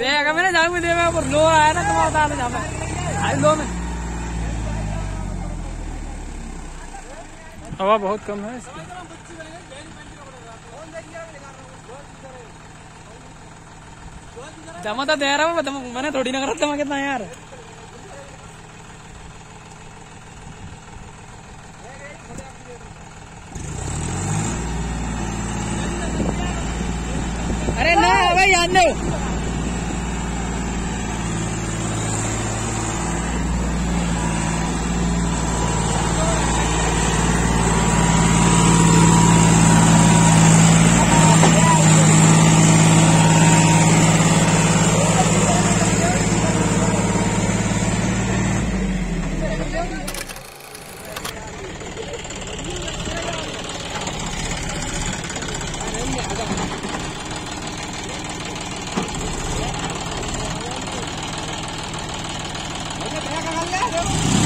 देखा मैंने में देखा पर लो आया ना तो तुम्हारा दाल जाना आई लो में। हवा बहुत कम है जमा तो दे रहा हूँ मैंने थोड़ी ना करा दमा कितना यार। अरे ना भाई आने Thank you. Aliás.